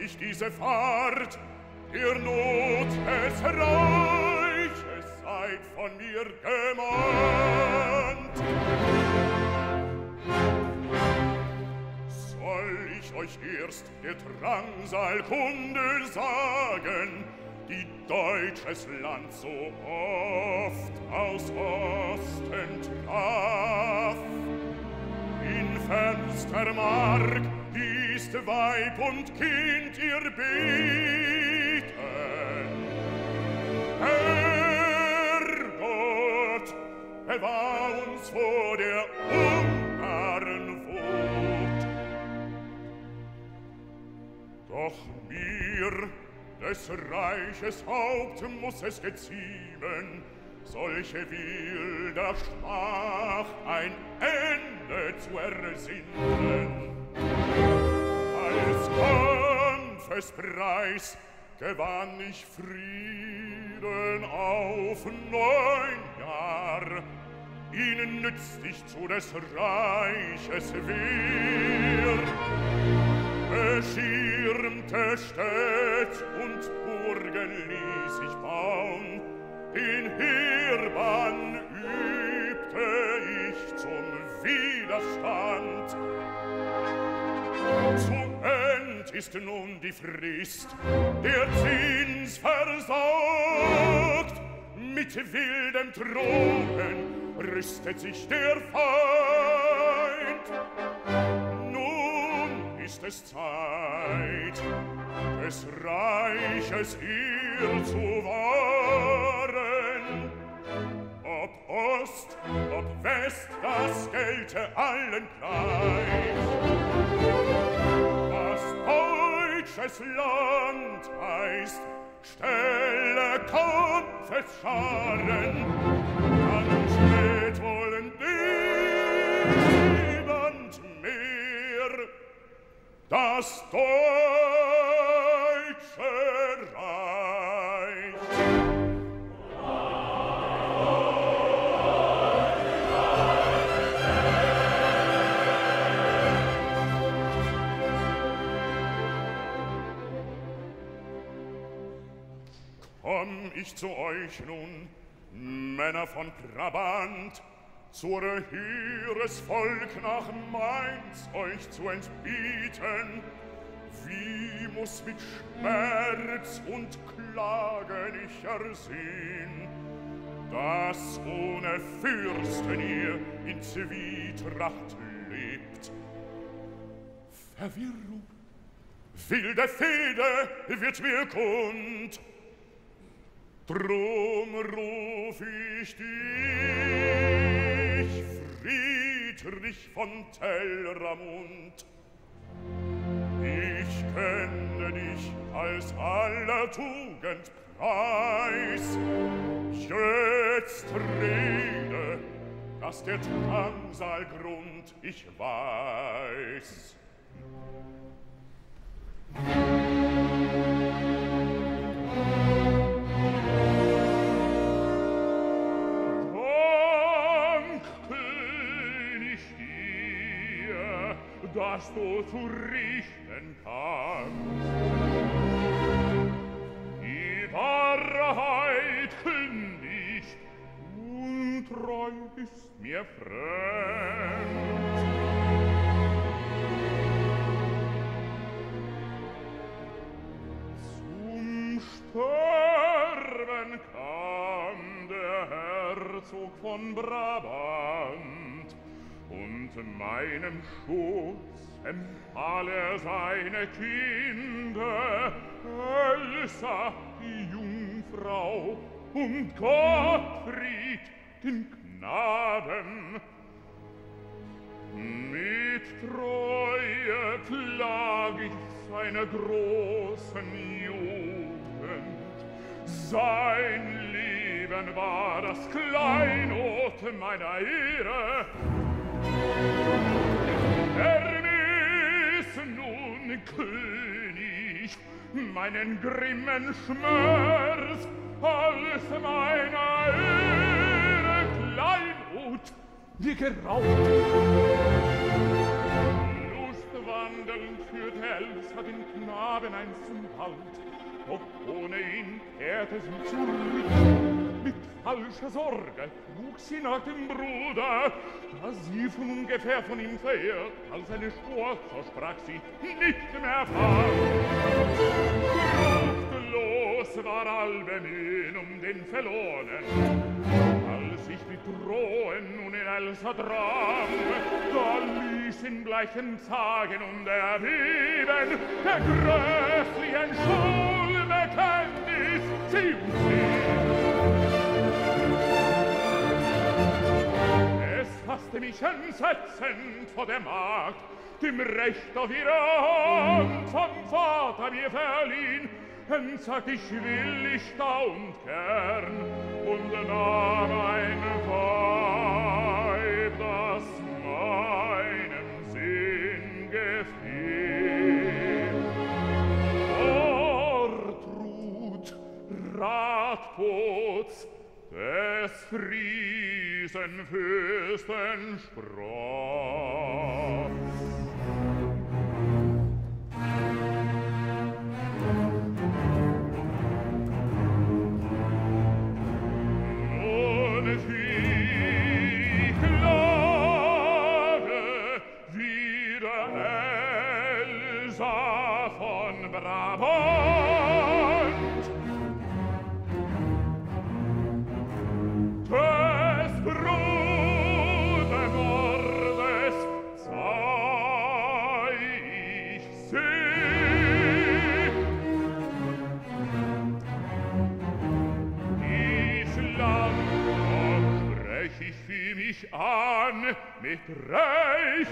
ich diese Fahrt, ihr Not es reich, es seid von mir gemahnt. Soll ich euch erst der Drangsalkunde sagen, die deutsches Land so oft aus Osten traf, in fernster Mark ist Weib und Kind ihr beten. Herr Gott, er bewahr uns vor der Ungarn Wut. Doch mir, des Reiches Haupt, muss es geziemen, solche wilder Schmach ein Ende zu ersinnen. Kampfespreis gewann ich Frieden auf neun Jahr. Ihnen nützt ich zu des Reiches wir. Beschirmte Städt und Burgen ließ ich bauen, in Hirban übte ich zum Widerstand. Zum Moment ist nun die Frist, der Zins versagt. Mit wildem Drohen rüstet sich der Feind. Nun ist es Zeit, des Reiches ihr zu wahren. Ob Ost, ob West, das gelte allen gleich das deutsches Land heißt, stelle Kampfesscharen, dann steht wohl niemand mehr. Das deutsche ich zu euch nun, Männer von Brabant, zur Heeres Volk nach Mainz euch zu entbieten, wie muss mit Schmerz und Klagen ich ersehn, dass ohne Fürsten ihr in Zwietracht lebt. Verwirrung, wilde Fehde wird mir kund, Drum ruf ich dich, Friedrich von Telramund. Ich kenne dich als aller Tugend preis. Jetzt rede, dass der Drangsal Grund ich weiß. Musik dass du zu richten kannst. Die Wahrheit kündigt, untreu ist mir fremd. Zum Sterben kam der Herzog von Brabant, und meinem Schoß empfahl er seine Kinder, Elsa, die Jungfrau, und Gottfried, den Knaben. Mit Treue plag ich seiner großen Jugend. Sein Leben war das Kleinod meiner Ehre, Erwies nun, König, meinen grimmen Schmerz, alles meiner Ehre Kleinmut, die geraubt. Lustwandelnd führt Elsa den Knaben ein zum Wald, doch ohne ihn kehrte sie zurück mit falscher Sorge wuchs sie nach dem Bruder. Da sie von ungefähr von ihm verehrt, als eine Spur, so sprach sie nicht mehr fort. Fruchtlos war all Bemühen um den Verlorenen. Als ich mit Drohen nun in Elsa drang, da ließ in bleichen Tagen und erheben der gräflichen Schulbekenntnis sie fasste mich entsetzend vor der Magd, dem Recht auf ihre Hand vom Vater mir verliehen. Und sagt, ich will, ich daunt gern, und nahm ein Weib, das meinem Sinn gefiel. Ortrud, Ratputz, des friesen fürsten sprach. dich an mit Recht.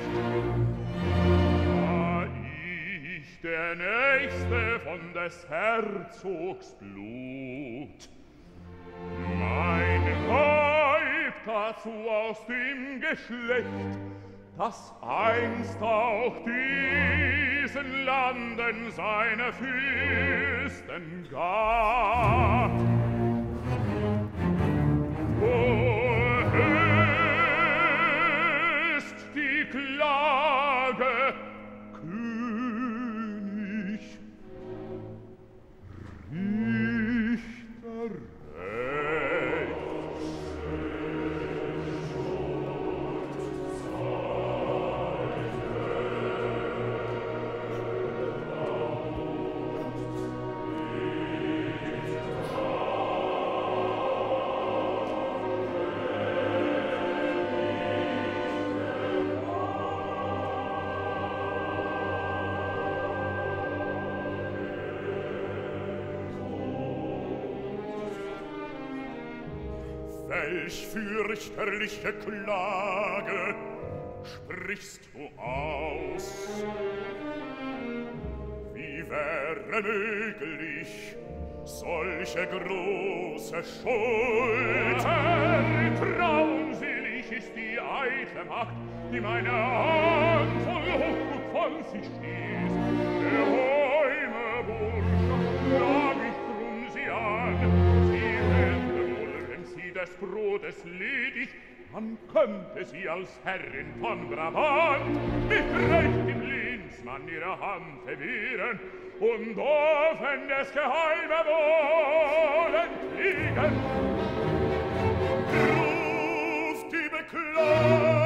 Da ich der Nächste von des Herzogs Blut, mein Weib dazu aus dem Geschlecht, das einst auch diesen Landen seine Fürsten gab. Oh, fürchterliche Klage sprichst du aus. Wie wäre möglich solche große Schuld? Herr, traumselig ist die eitle Macht, die meine Hand voll Hochmut von sich stieß. Der Bäume Burschaft, des Brotes ledig, man könnte sie als Herrin von Brabant mit Recht im Lehnsmann ihrer Hand verwehren und offen des geheime Wohlen fliegen. Ruf die Beklagten,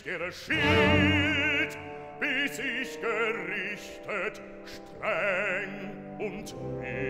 sich ihre Schild, bis ich gerichtet streng und mild.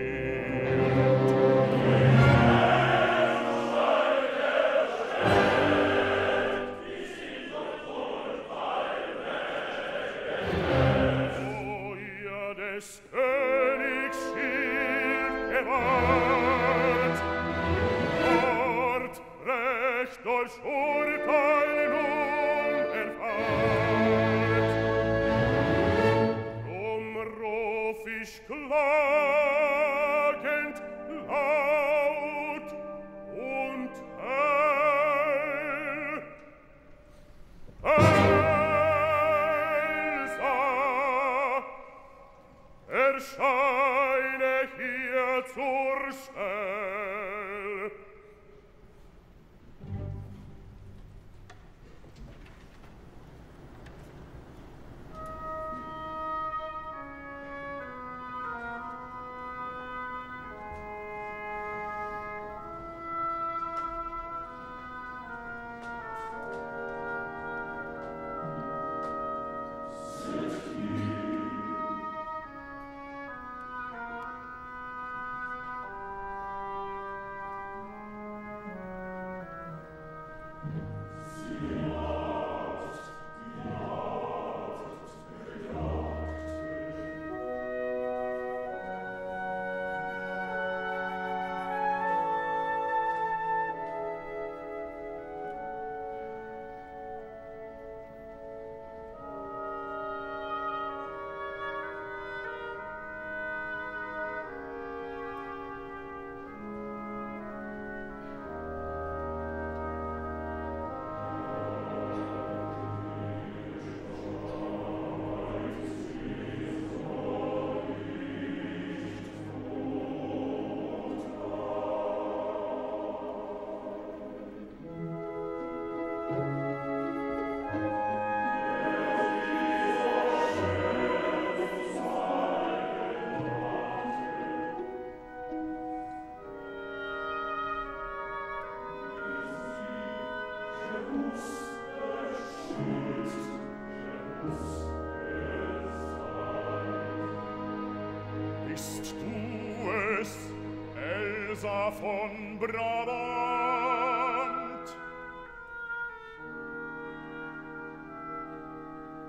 Elsa von Brabant.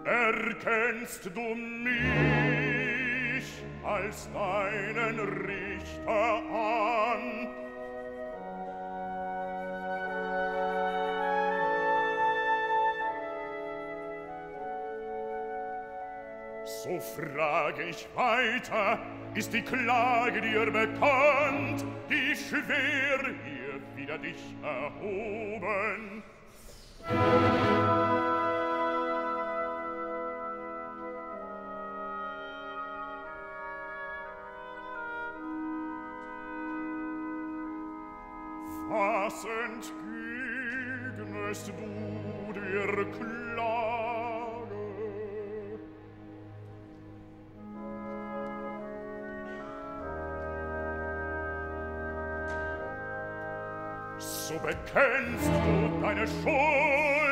Erkennst du mich als deinen Richter an? So frage ich weiter, ist die Klage dir bekannt, die schwer hier wieder dich erhoben. so bekennst du deine Schuld,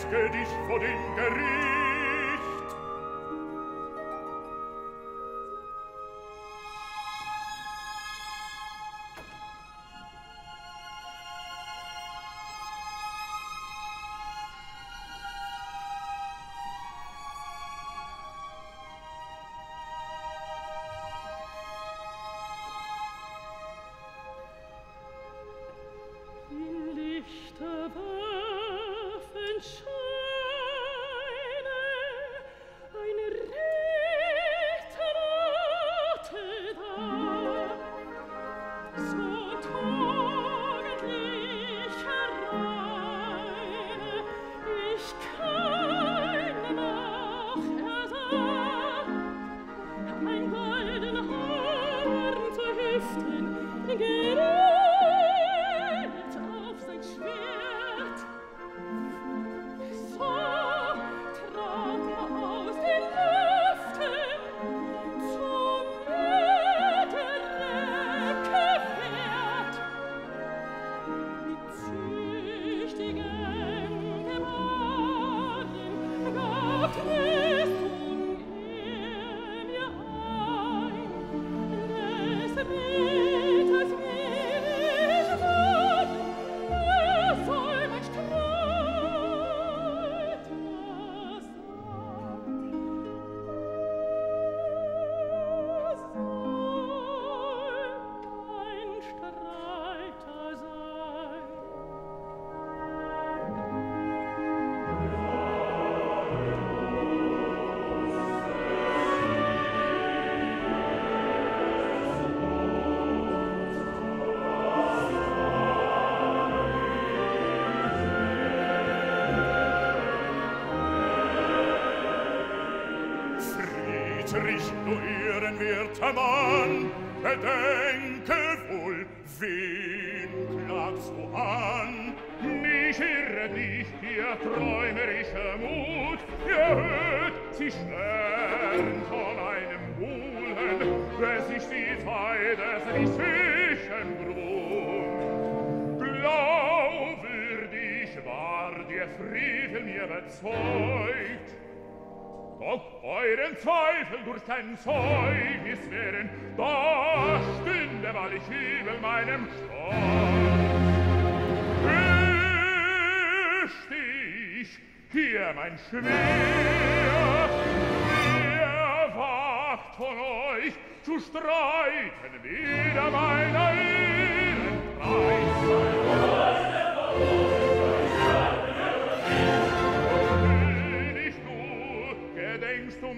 jetzt dich vor den Gericht. entzeugt. Doch euren Zweifel durch sein Zeugnis wären, da stünde ich übel meinem Stolz. Wüsste ich hier mein Schwert, wer wagt von euch zu streiten wieder meiner Ehrenpreis?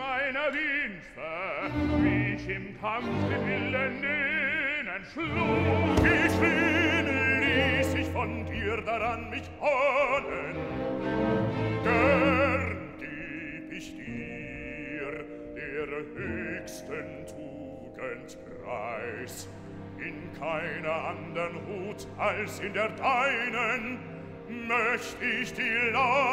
meiner Dienste, wie ich im Kampf den Willen denen schlug Ich will, ließ ich von dir daran mich ahnen. Gern geb ich dir der höchsten Tugend preis, in keiner andern Hut als in der deinen, möcht ich die Lade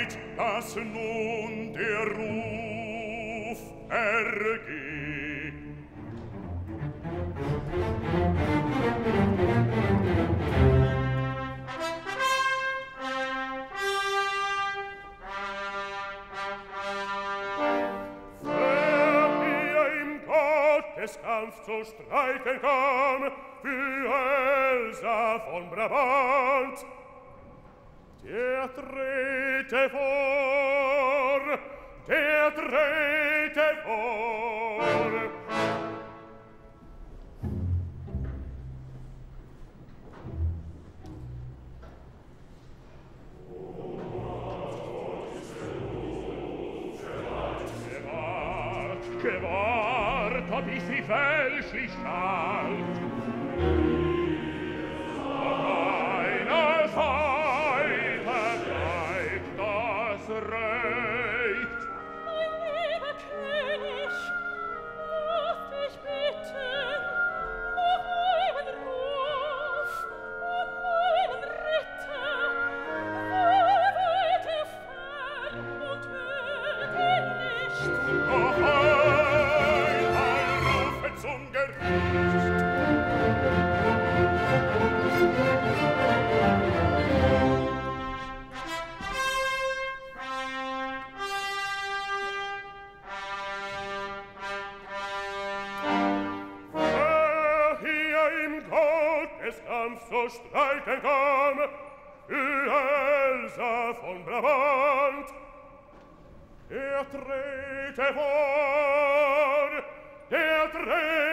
weit das nun der Ruf ergeht. des Kampf zu streiten kam, für Elsa von Brabant, Der trete vor, der trete vor. Gewahrt hab ich die Fälschlichkeit, streiken kam, Ilse von Brabant. Er trete vor, er trete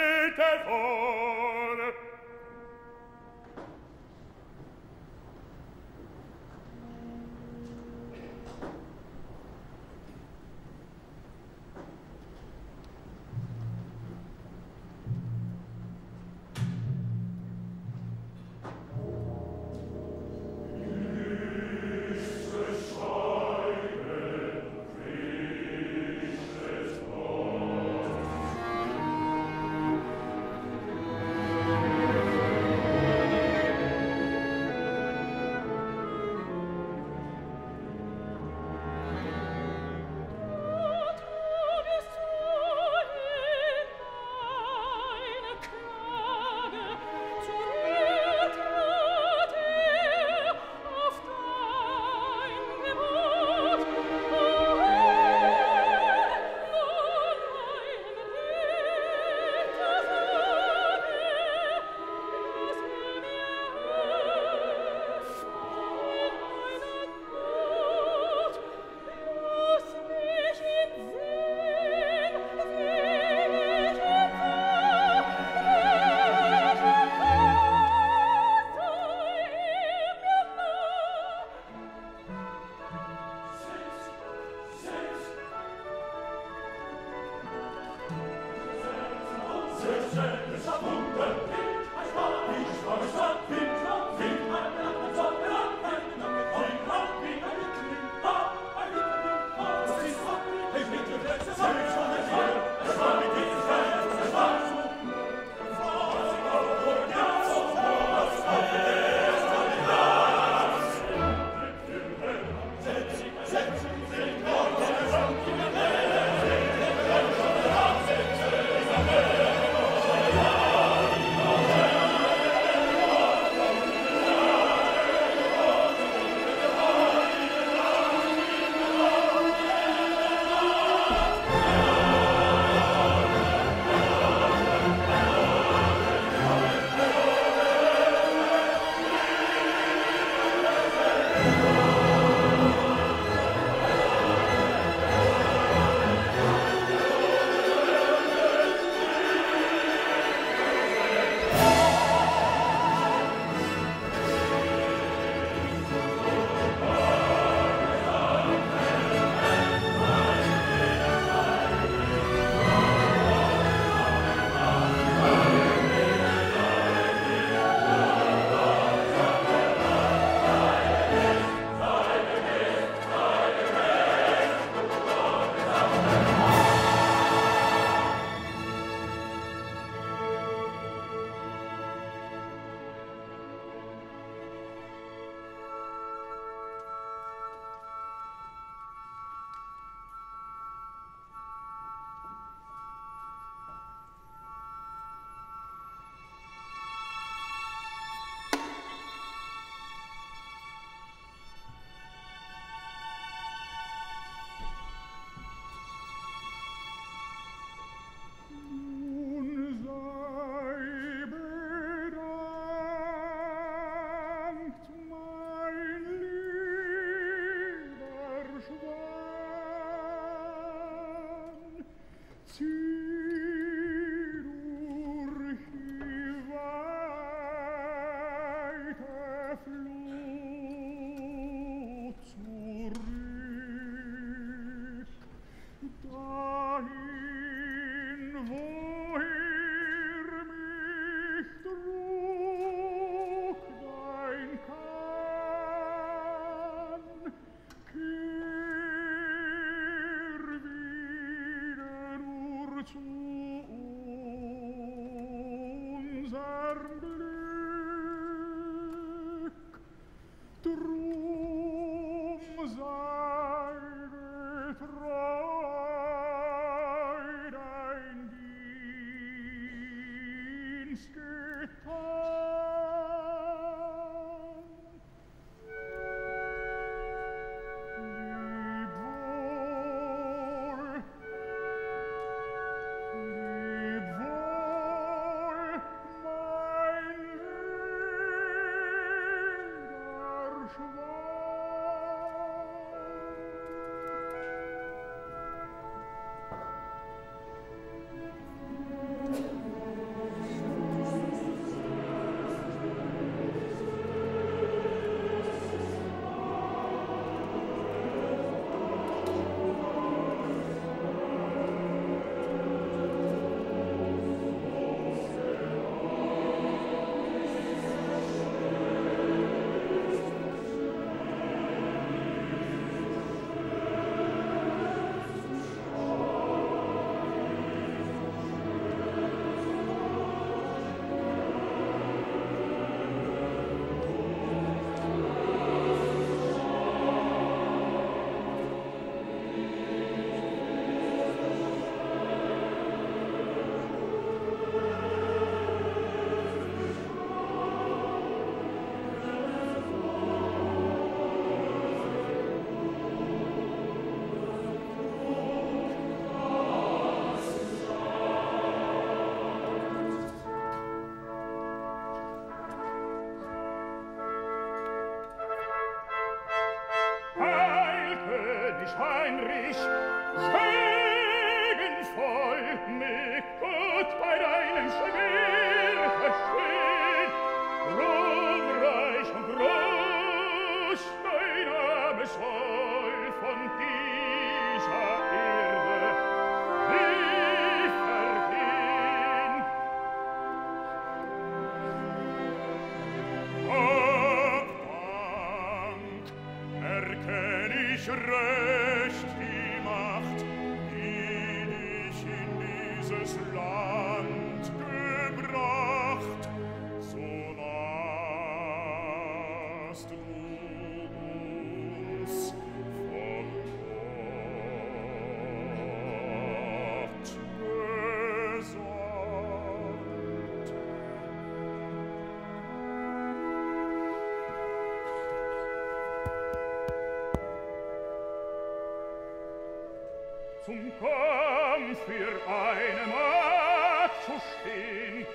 für eine Macht zu stehen,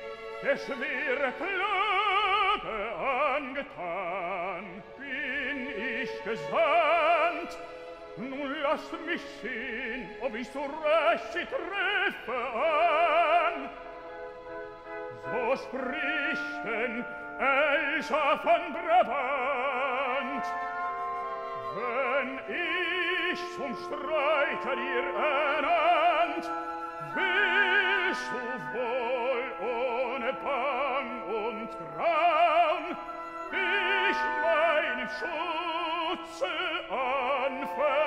es wäre Klage angetan. Bin ich gesandt, nun lasst mich sehen, ob ich so recht sie treffe an. So sprichten Elsa von Brabant, wenn ich zum Streiter ihr ernannt, schuf wohl ohne Bang und Grauen dich meinem Schutze anvertraut.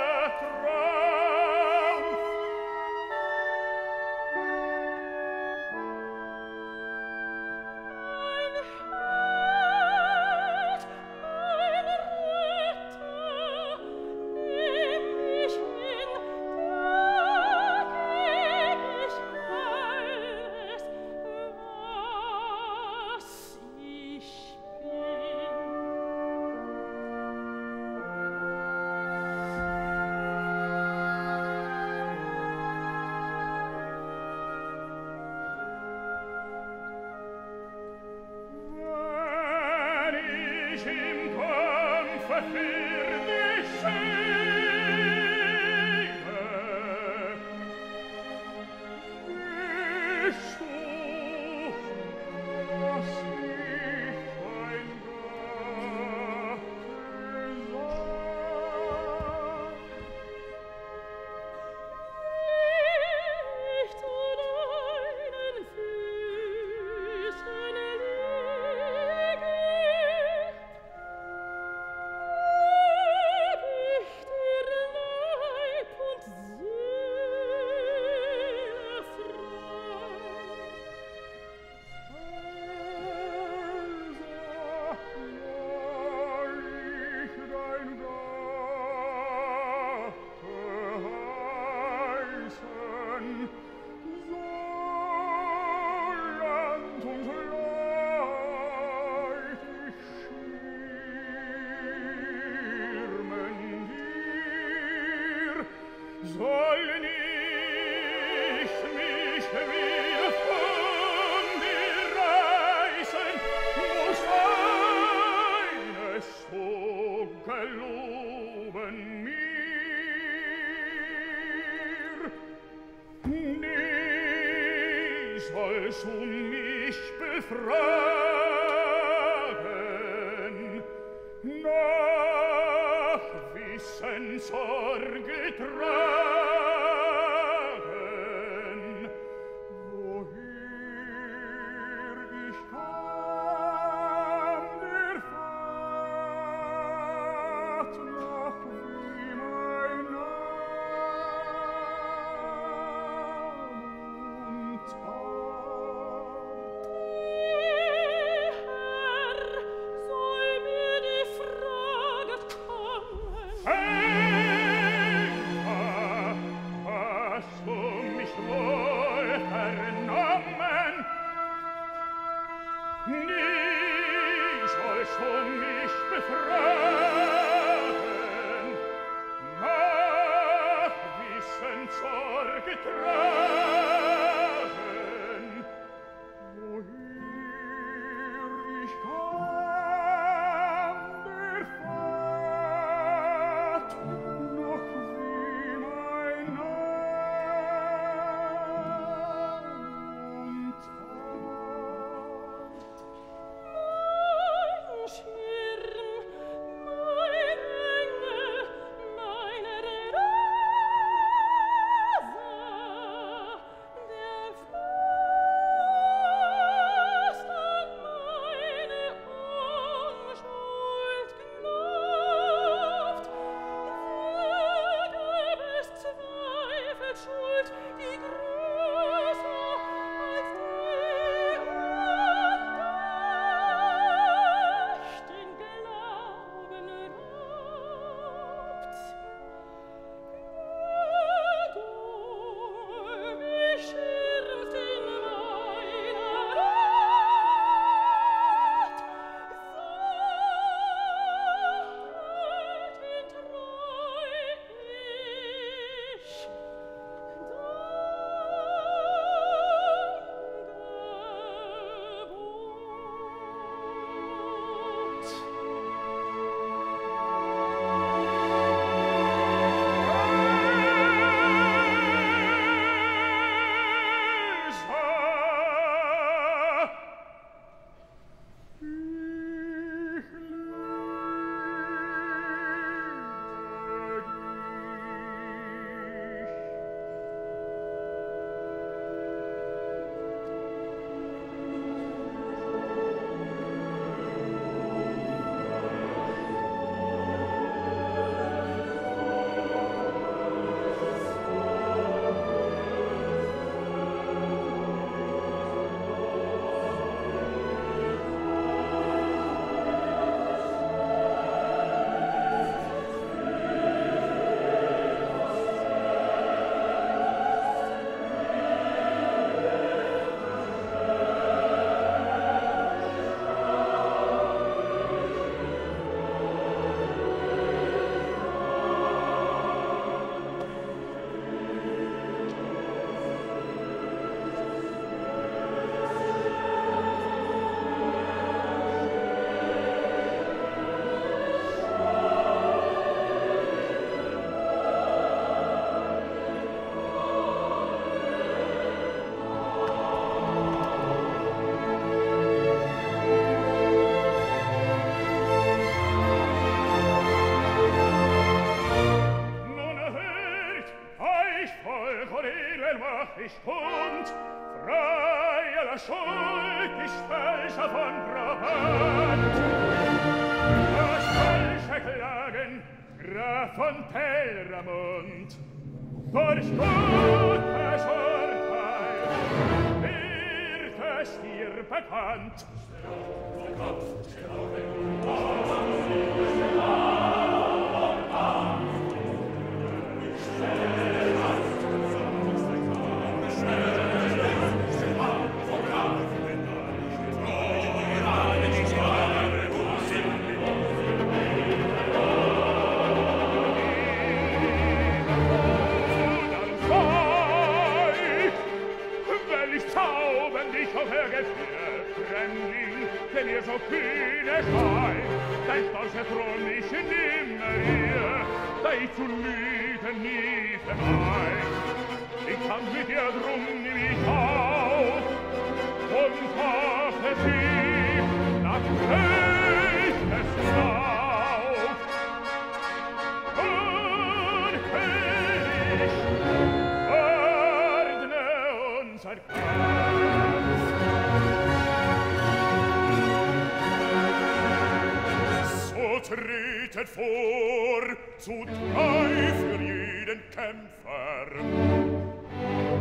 tretet vor zu drei für jeden Kämpfer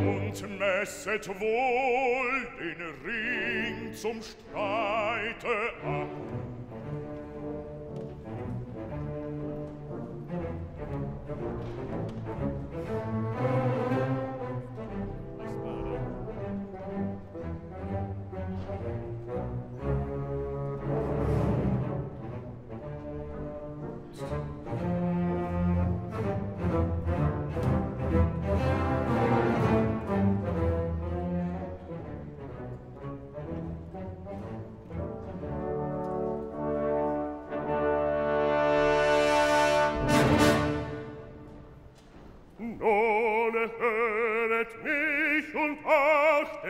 und messet wohl den Ring zum Streite ab.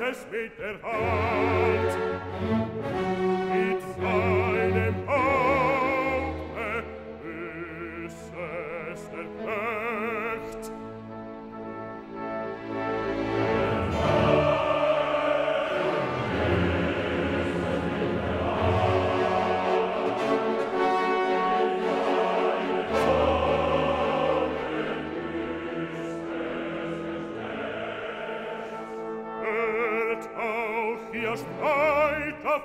es mit der Hand.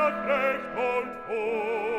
das Recht und Wohl.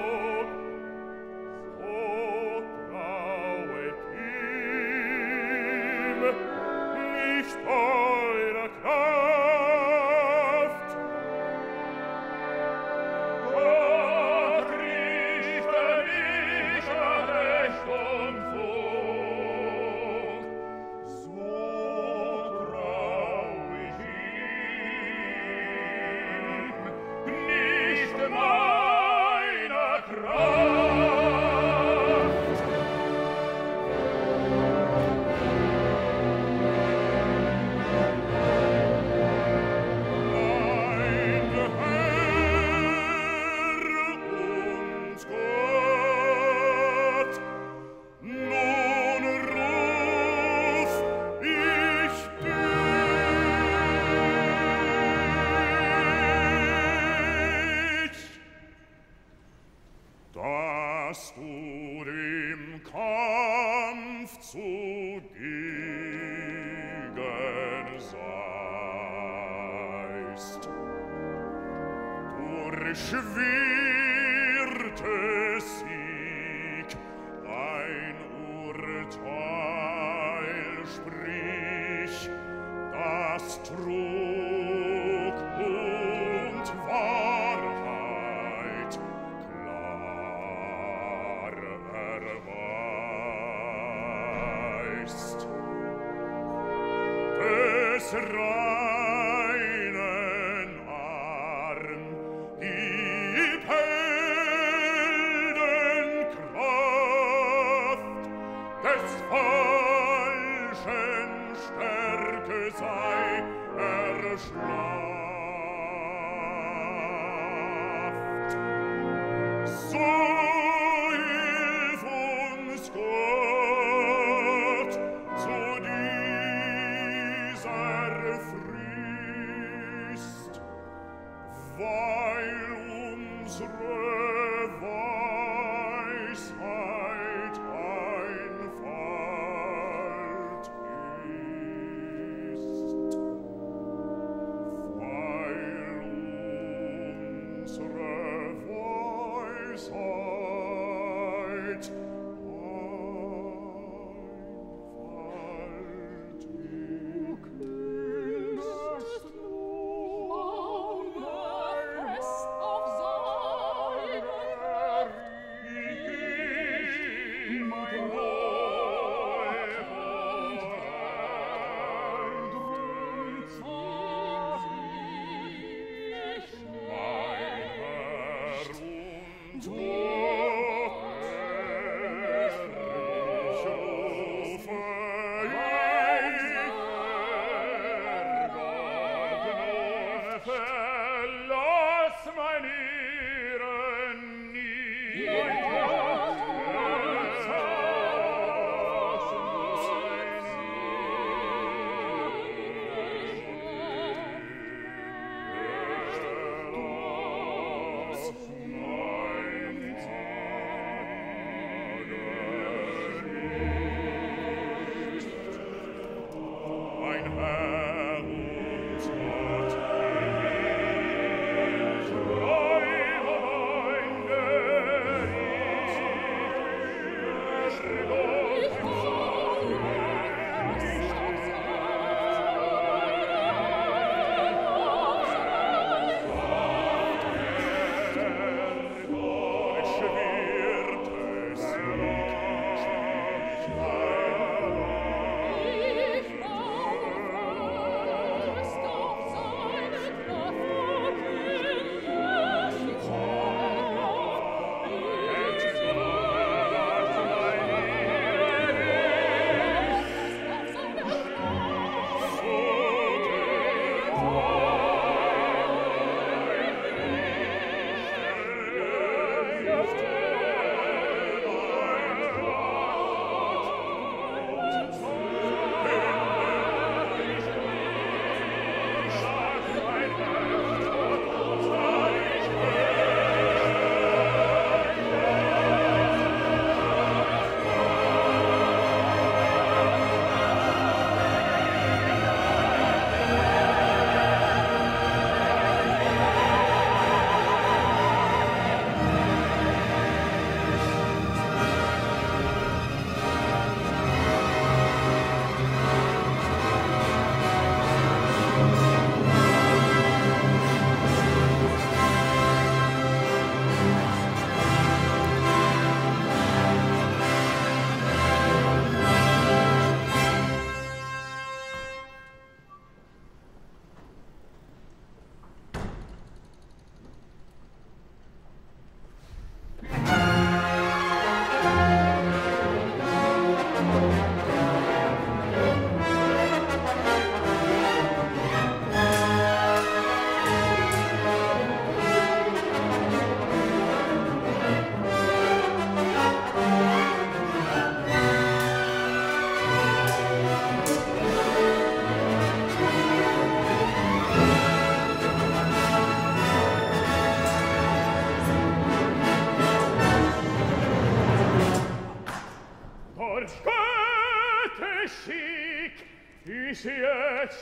Lord.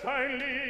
Finally.